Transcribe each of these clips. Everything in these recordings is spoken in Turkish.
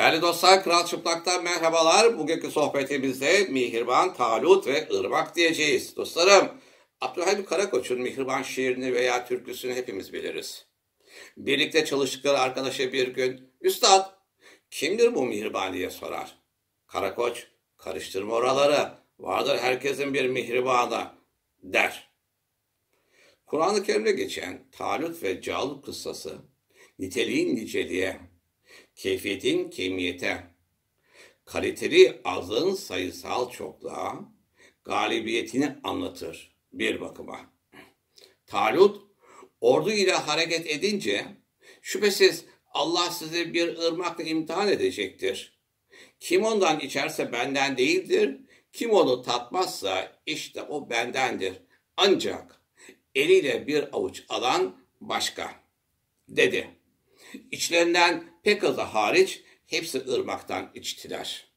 Değerli dostlar, Kral Çıplak'tan merhabalar. Bugünkü sohbetimizde Mihriban, Talut ve Irmak diyeceğiz. Dostlarım, Abdülhamid Karakoç'un Mihriban şiirini veya türküsünü hepimiz biliriz. Birlikte çalıştıkları arkadaşa bir gün, Üstad, kimdir bu Mihriban diye sorar. Karakoç, karıştırma oraları, vardır herkesin bir Mihribanı, der. Kur'an-ı Kerim'de geçen Talut ve Calut kıssası, niteliğin niceliğe, keyfiyetin kemiyete, kaliteli azın sayısal çokluğa, galibiyetini anlatır bir bakıma. Talut, ordu ile hareket edince, şüphesiz Allah sizi bir ırmakla imtihan edecektir. Kim ondan içerse benden değildir, kim onu tatmazsa işte o bendendir. Ancak eliyle bir avuç alan başka, dedi. İçlerinden pek azı hariç hepsi ırmaktan içtiler.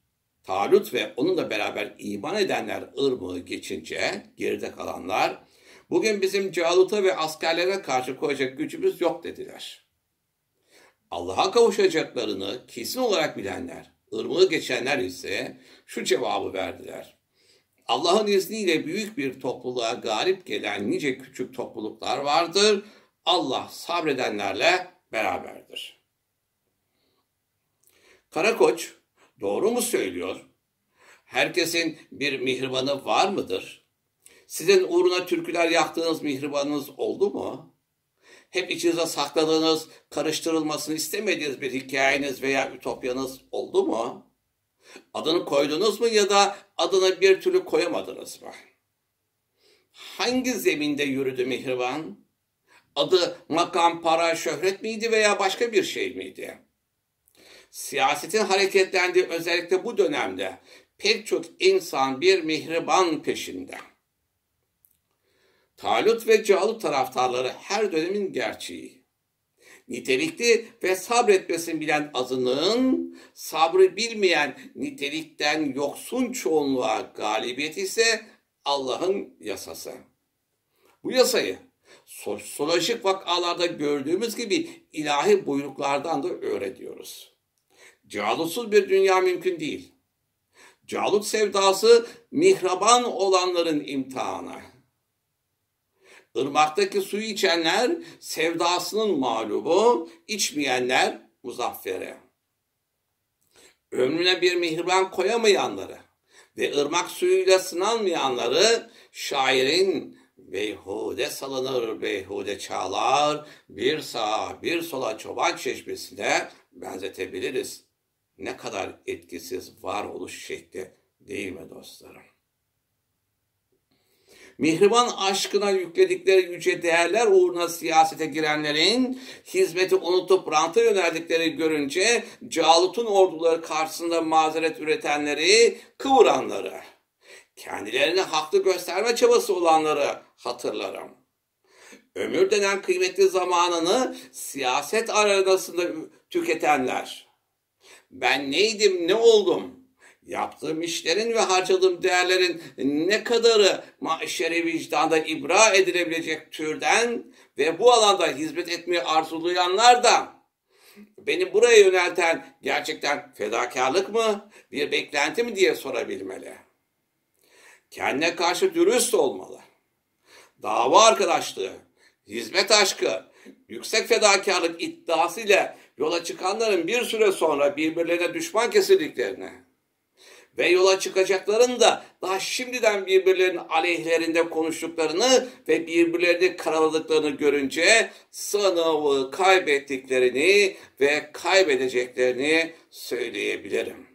Talut ve onunla beraber iman edenler ırmağı geçince geride kalanlar bugün bizim Calut'a ve askerlere karşı koyacak gücümüz yok dediler. Allah'a kavuşacaklarını kesin olarak bilenler, ırmağı geçenler ise şu cevabı verdiler. Allah'ın izniyle büyük bir topluluğa galip gelen nice küçük topluluklar vardır. Allah sabredenlerle beraberdir. Karakoç doğru mu söylüyor? Herkesin bir mihribanı var mıdır? Sizin uğruna türküler yaktığınız mihribanınız oldu mu? Hep içinize sakladığınız, karıştırılmasını istemediğiniz bir hikayeniz veya ütopyanız oldu mu? Adını koydunuz mu ya da adını bir türlü koyamadınız mı? Hangi zeminde yürüdü mihriban? Adı makam, para, şöhret miydi veya başka bir şey miydi? Siyasetin hareketlendiği özellikle bu dönemde pek çok insan bir mihriban peşinde. Talut ve Calut taraftarları her dönemin gerçeği. Nitelikli ve sabretmesini bilen azınlığın, sabrı bilmeyen nitelikten yoksun çoğunluğa galibiyet ise Allah'ın yasası. Bu yasayı sosyolojik vakalarda gördüğümüz gibi ilahi buyruklardan da öğreniyoruz. Calutsuz bir dünya mümkün değil. Calut sevdası mihraban olanların imtihanı. Irmaktaki suyu içenler sevdasının mağlubu, içmeyenler muzaffere. Ömrüne bir mihriban koyamayanları ve ırmak suyuyla sınanmayanları şairin beyhude salınır, beyhude çağlar, bir sağa bir sola çoban çeşmesine benzetebiliriz. Ne kadar etkisiz varoluş şekli değil mi dostlarım? Mihriban aşkına yükledikleri yüce değerler uğruna siyasete girenlerin hizmeti unutup ranta yöneldikleri görünce Calut'un orduları karşısında mazeret üretenleri, kıvıranları, kendilerini haklı gösterme çabası olanları hatırlarım. Ömür denen kıymetli zamanını siyaset arenasında tüketenler. Ben neydim, ne oldum? Yaptığım işlerin ve harcadığım değerlerin ne kadarı maişeri vicdanda ibra edilebilecek türden ve bu alanda hizmet etmeyi arzulayanlar da beni buraya yönelten gerçekten fedakarlık mı, bir beklenti mi diye sorabilmeli. Kendine karşı dürüst olmalı. Dava arkadaşlığı, hizmet aşkı, yüksek fedakarlık iddiası ile yola çıkanların bir süre sonra birbirlerine düşman kesildiklerini ve yola çıkacakların da daha şimdiden birbirlerinin aleyhlerinde konuştuklarını ve birbirlerini karaladıklarını görünce sınavı kaybettiklerini ve kaybedeceklerini söyleyebilirim.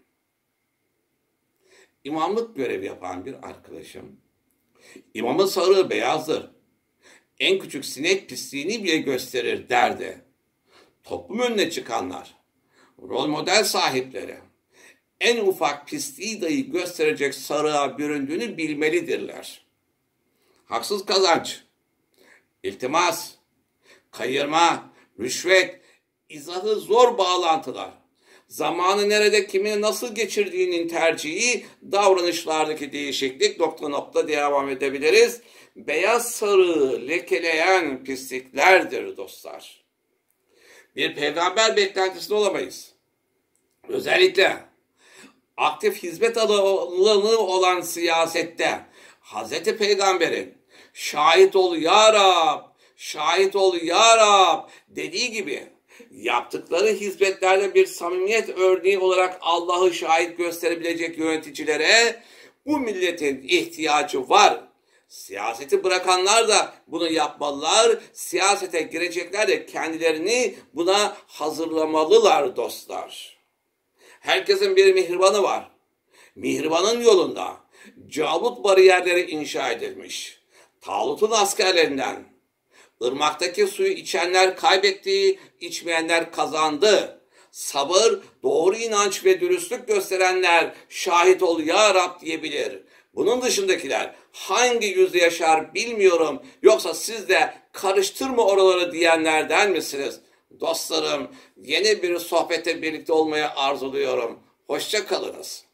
İmamlık görevi yapan bir arkadaşım, imamın sarığı beyazdır, en küçük sinek pisliğini bile gösterir derdi. Toplum önüne çıkanlar, rol model sahipleri, en ufak pisliği dahi gösterecek sarığa büründüğünü bilmelidirler. Haksız kazanç, iltimas, kayırma, rüşvet, izahı zor bağlantılar, zamanı nerede kimin nasıl geçirdiğinin tercihi, davranışlardaki değişiklik nokta nokta devam edebiliriz. Beyaz sarığı lekeleyen pisliklerdir dostlar. Bir peygamber beklentisinde olamayız. Özellikle aktif hizmet alanı olan siyasette Hazreti Peygamber'in şahit ol ya Rab, şahit ol ya Rab dediği gibi yaptıkları hizmetlerle bir samimiyet örneği olarak Allah'ı şahit gösterebilecek yöneticilere bu milletin ihtiyacı var. Siyaseti bırakanlar da bunu yapmalılar. Siyasete girecekler de kendilerini buna hazırlamalılar dostlar. Herkesin bir mihribanı var. Mihribanın yolunda Calut bariyerleri inşa edilmiş. Talut'un askerlerinden ırmaktaki suyu içenler kaybetti, içmeyenler kazandı. Sabır, doğru inanç ve dürüstlük gösterenler şahit ol ya Rab diyebilir. Bunun dışındakiler hangi yüzde yaşar bilmiyorum. Yoksa siz de karıştırma oraları diyenlerden misiniz? Dostlarım yeni bir sohbete birlikte olmayı arzuluyorum. Hoşça kalınız.